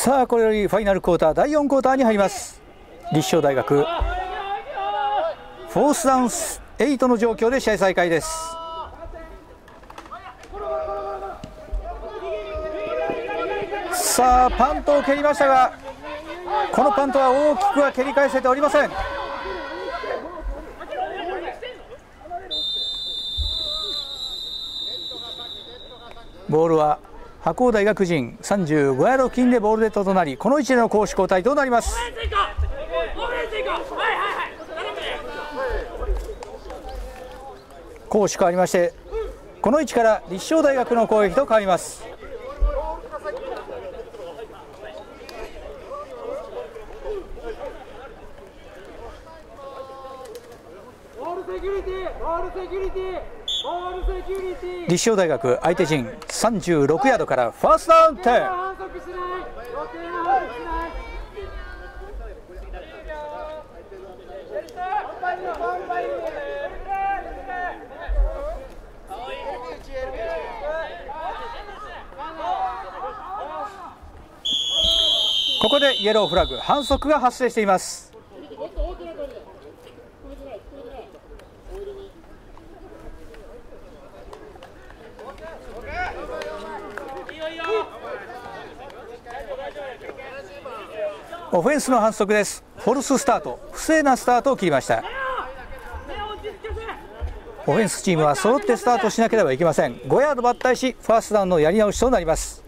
さあこれよりファイナルクォーター第4クォーターに入ります。立正大学フォースダウン8の状況で試合再開です。さあパントを蹴りましたがこのパントは大きくは蹴り返せておりません。ボールは白鴎大学陣35ヤード付近でボールデッドとなりこの位置での攻守交代となります。攻守変わりましてこの位置から立正大学の攻撃と変わります。立正大学相手陣36ヤードからファーストダウンテここでイエローフラグ反則が発生しています。フェンスの反則です。フォルススタート。不正なスタートを切りました。オフェンスチームは揃ってスタートしなければいけません。5ヤード抜退しファーストダウンのやり直しとなります。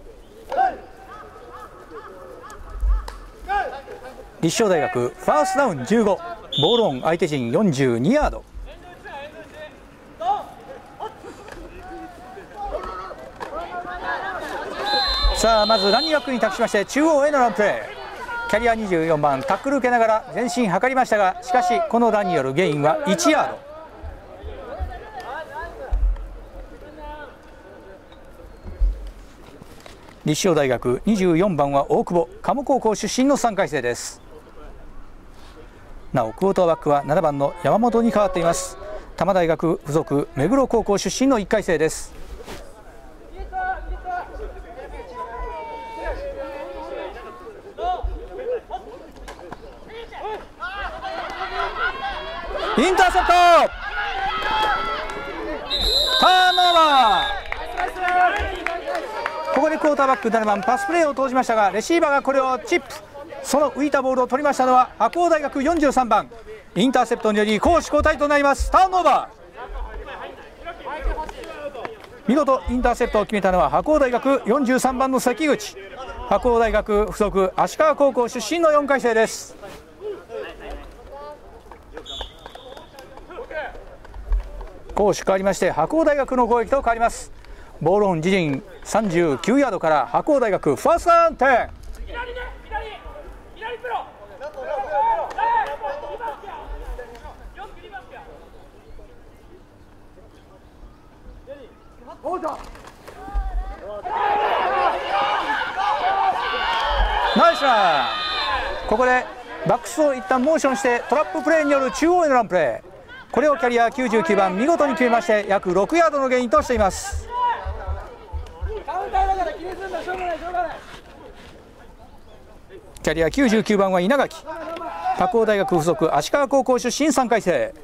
立正大学ファーストダウン15ボールオン相手陣42ヤード。さあまずランニングバックに託しまして中央へのランプレー。キャリア24番タックル受けながら前進図りましたがしかしこのランによるゲインは1ヤード。立正大学24番は大久保鴨高校出身の3回生です。なおクォーターバックは7番の山本に変わっています。多摩大学附属目黒高校出身の1回生です。インターセプト。ターンオーバー。ここでクォーターバック7番パスプレーを投じましたがレシーバーがこれをチップ。その浮いたボールを取りましたのは白鴎大学43番。インターセプトにより攻守交代となります。ターンオーバー。見事インターセプトを決めたのは白鴎大学43番の関口。白鴎大学附属足利高校出身の4回生です。攻守変わりまして白鴎大学の攻撃と変わります。ボールオン自陣39ヤードから白鴎大学ファーストアンテン。ナイスランここでバックスを一旦モーションしてトラッププレーによる中央へのランプレーこれをキャリア99番見事に決めまして約6ヤードのゲインとしています。キャリア99番は稲垣。白鴎大学附属足利高校出身3回生。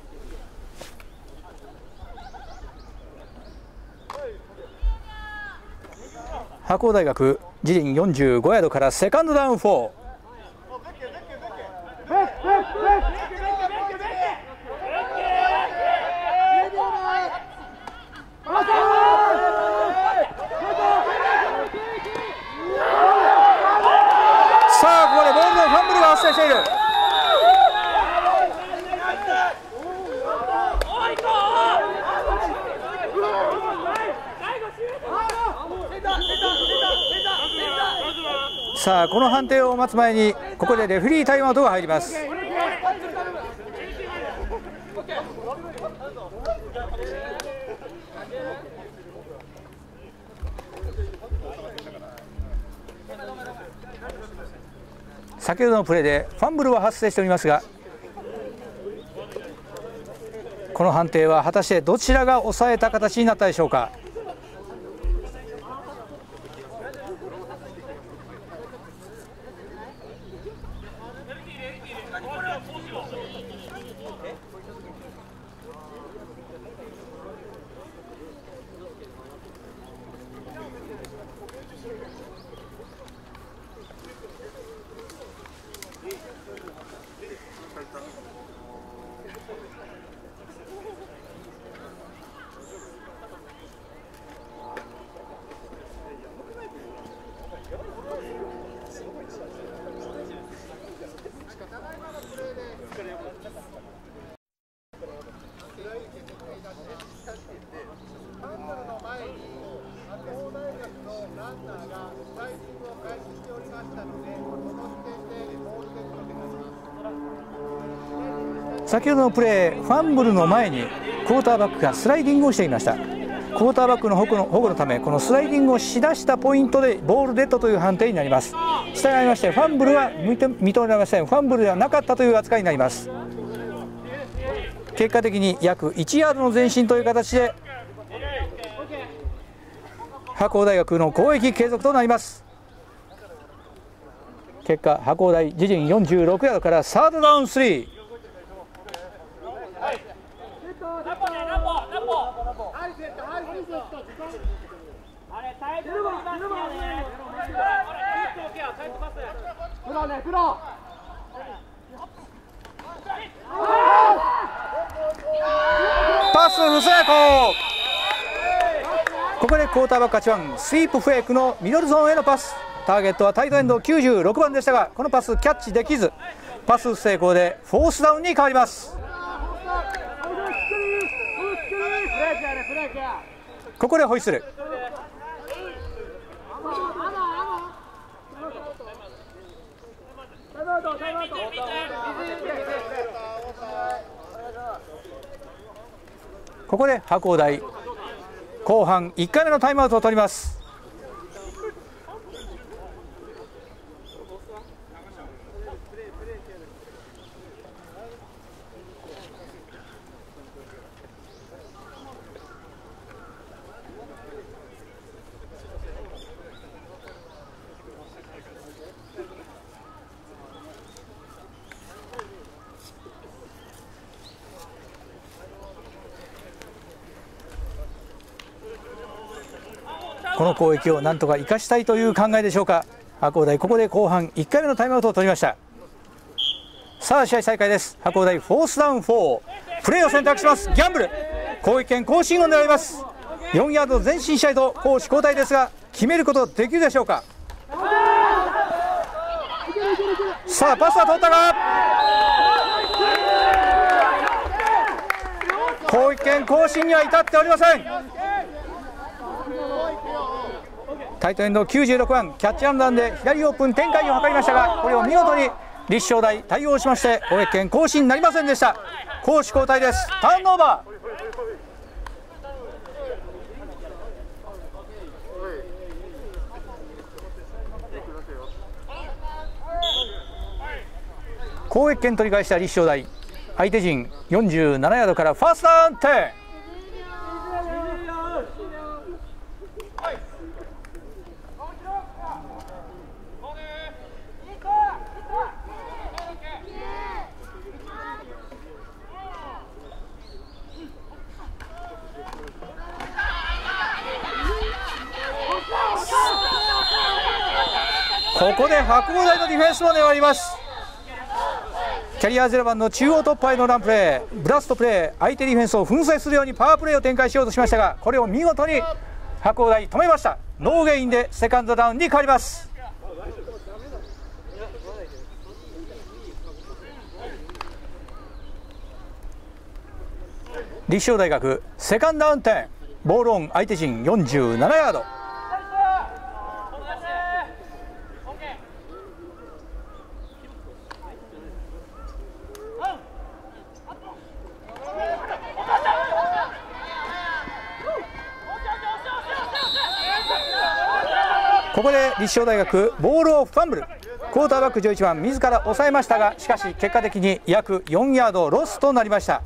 白鴎大学自陣45ヤードからセカンドダウン4さあここでボールのファンブルが発生しているさあこの判定を待つ前にここでレフリータイムアウトが入ります。先ほどのプレーでファンブルは発生しておりますがこの判定は果たしてどちらが抑えた形になったでしょうか。先ほどのプレーファンブルの前にクォーターバックがスライディングをしていました。クォーターバックの保護の保護のためこのスライディングをしだしたポイントでボールデッドという判定になります。従いましてファンブルは認められません。ファンブルではなかったという扱いになります。結果的に約1ヤードの前進という形で白鴎大学の攻撃継続となります。結果白鴎大自陣46ヤードからサードダウン3パス不成功。ここでクォーターバック8番スイープフェイクのミドルゾーンへのパス。ターゲットはタイトエンド96番でしたがこのパスキャッチできず。パス成功でフォースダウンに変わります。ここでホイッスル。ここで白鴎大後半1回目のタイムアウトを取ります。この攻撃をなんとか生かしたいという考えでしょうか。白鴎大ここで後半1回目のタイムアウトを取りました。さあ試合再開です。白鴎大フォースダウン4プレーを選択します。ギャンブル。攻撃権更新を狙います。4ヤード前進試合と攻守交代ですが決めることできるでしょうか。さあパスは取ったか攻撃権更新には至っておりません。タイトエンド96番キャッチアンダーで左オープン展開を図りましたがこれを見事に立正大対応しまして応援権更新になりませんでした。攻守交代です。ターンオーバー。攻撃権取り返した立正大。相手陣47ヤードからファーストアン。10フェンスも粘ります。キャリア0番の中央突破へのランプレーブラストプレー相手ディフェンスを粉砕するようにパワープレーを展開しようとしましたがこれを見事に白鴎大止めました。ノーゲインでセカンドダウンに変わります。立正大学セカンドダウンテンボールオン相手陣47ヤード。ここで立正大学ボールをファンブル。クォーターバック11番自ら抑えましたがしかし結果的に約4ヤードロスとなりました。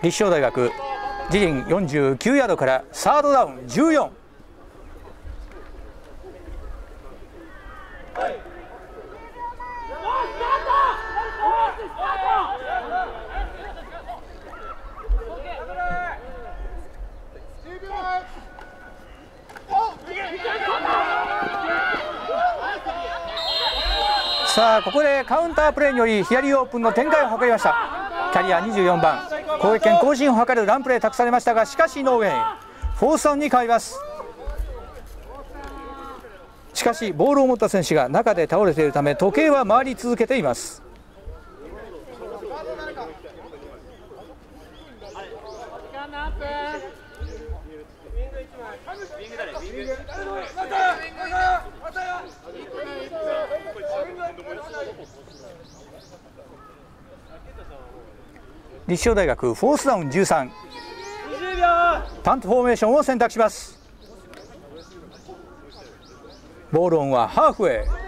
立正大学自陣49ヤードからサードダウン14さあここでカウンタープレーによりヒアリオープンの展開を図りました。キャリア24番。攻撃権更新を図るランプレー託されましたがしかしノーウェイ。フォースダウンに変わります。しかしボールを持った選手が中で倒れているため時計は回り続けています。立正大学フォースダウン13パントフォーメーションを選択します。ボールオンはハーフウェイ。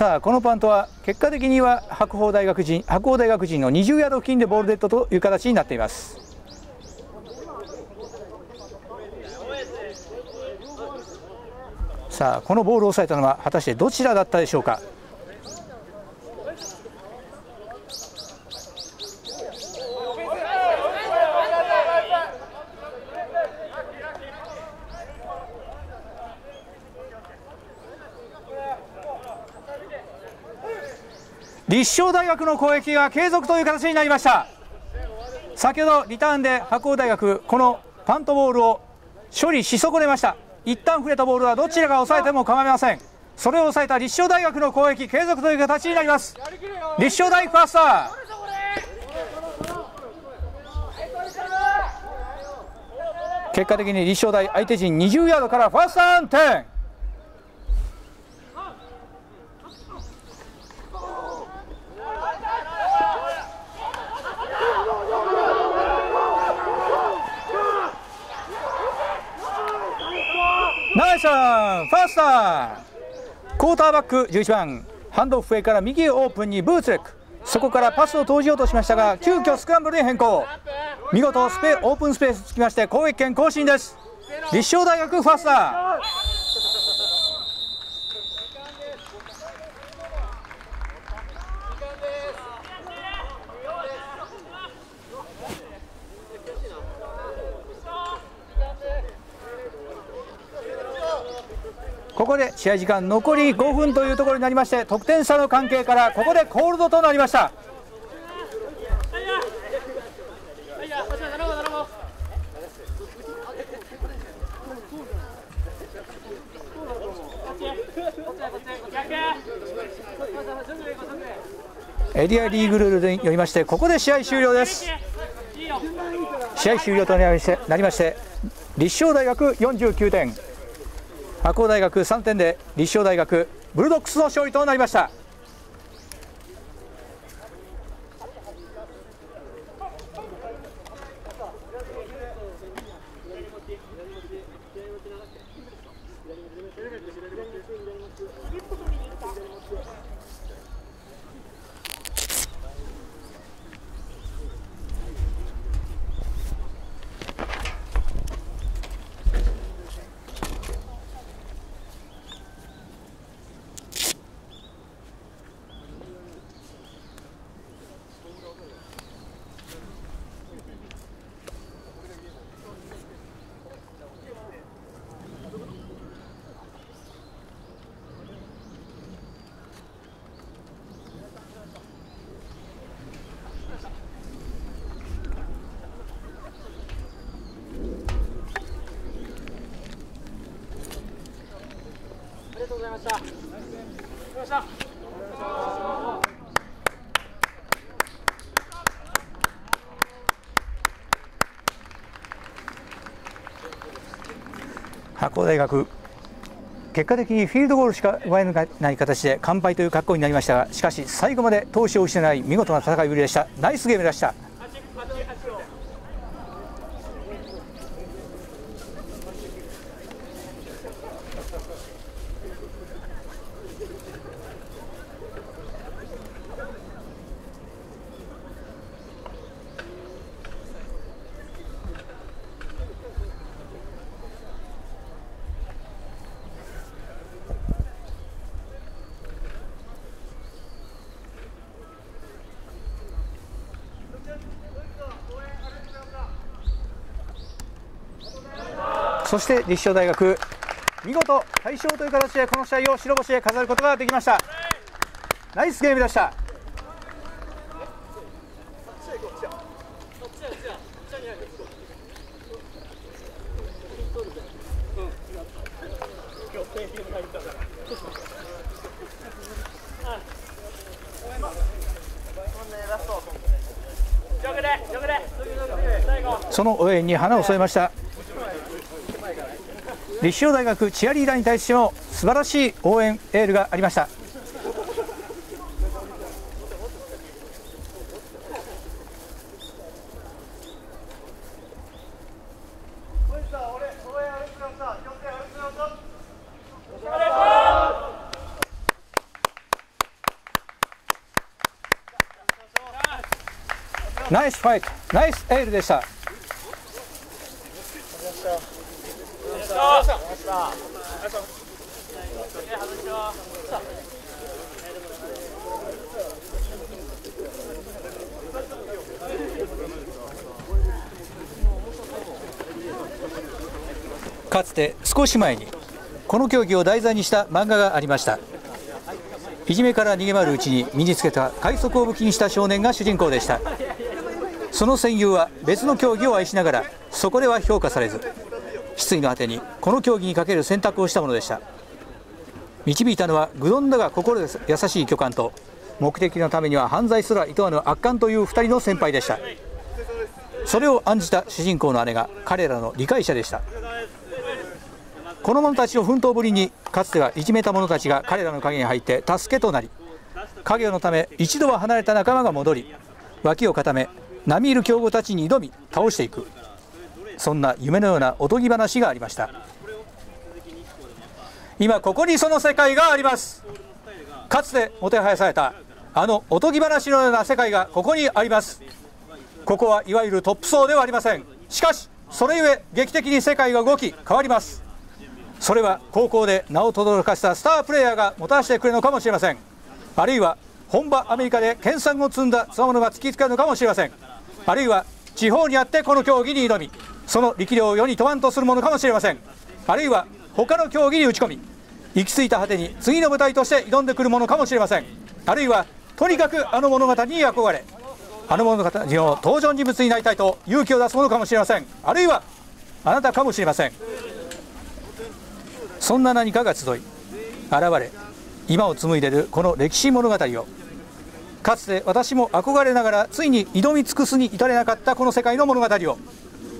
さあこのパントは結果的には白鵬大学人白鵬大学人の20ヤード付近でボールデッドという形になっています。さあこのボールを抑えたのは果たしてどちらだったでしょうか。立正大学の攻撃が継続という形になりました。先ほどリターンで白鴎大学このパントボールを処理し損ねました。一旦触れたボールはどちらが抑えても構いません。それを抑えた立正大学の攻撃継続という形になります。立正大ファースト。ー結果的に立正大相手陣20ヤードからファーストアンテン。ナイスファースタークォーターバック11番。ハンドオフへから右オープンにブーツレック。そこからパスを投じようとしましたが急遽スクランブルに変更。見事スペオープンスペースつきまして攻撃権更新です。立正大学ファースターここで試合時間残り5分というところになりまして得点差の関係からここでコールドとなりました。エリアリーグルールによりましてここで試合終了です。試合終了となりまして立正大学49点。白鴎大学3点で立正大学ブルドックスの勝利となりました。白鴎大学結果的にフィールドゴールしか奪えない形で完敗という格好になりましたがしかし最後まで闘志を失い見事な戦いぶりでした。ナイスゲームでした。そして立正大学見事大勝という形でこの試合を白星へ飾ることができました。ナイスゲームでした。その応援に花を添えました立正大学チアリーダーに対しても素晴らしい応援エールがありました。ナイスファイトナイスエールでした。ましたかつて少し前にこの競技を題材にした漫画がありました。いじめから逃げ回るうちに身につけた快速を武器にした少年が主人公でした。その戦友は別の競技を愛しながらそこでは評価されず失意の果てにこの競技にかける選択をしたものでした。導いたのは愚鈍だが心優しい巨漢と目的のためには犯罪すら厭わぬ悪漢という2人の先輩でした。それを案じた主人公の姉が彼らの理解者でした。この者たちの奮闘ぶりにかつてはいじめた者たちが彼らの影に入って助けとなり影のため一度は離れた仲間が戻り脇を固め並みいる強豪たちに挑み倒していく。そんな夢のようなおとぎ話がありました。今ここにその世界があります。かつてもてはやされたあのおとぎ話のような世界がここにあります。ここはいわゆるトップ層ではありません。しかしそれゆえ劇的に世界が動き変わります。それは高校で名を轟かしたスタープレーヤーがもたらしてくれるのかもしれません。あるいは本場アメリカで研鑽を積んだつわものが突きつけるのかもしれません。あるいは地方にあってこの競技に挑みその力量を世に問わんとするものかもしれません。あるいは他の競技に打ち込み行き着いた果てに次の舞台として挑んでくるものかもしれません。あるいはとにかくあの物語に憧れあの物語の登場人物になりたいと勇気を出すものかもしれません。あるいはあなたかもしれません。そんな何かが集い現れ今を紡いでるこの歴史物語をかつて私も憧れながらついに挑み尽くすに至れなかったこの世界の物語を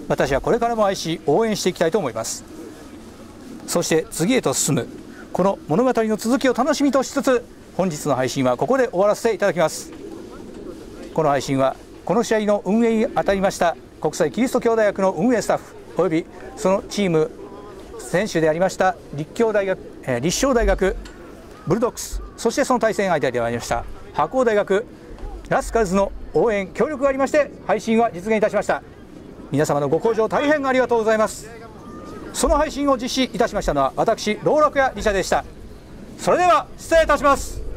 私はこれからも愛し応援していきたいと思います。そして次へと進むこの物語の続きを楽しみとしつつ本日の配信はここで終わらせていただきます。この配信はこの試合の運営に当たりました国際キリスト教大学の運営スタッフおよびそのチーム選手でありました立教大学、えー、立正大学ブルドックスそしてその対戦相手でありました白鴎大学ラスカルズの応援協力がありまして配信は実現いたしました。皆様のご好評大変ありがとうございます。その配信を実施いたしましたのは私老楽屋理社でした。それでは失礼いたします。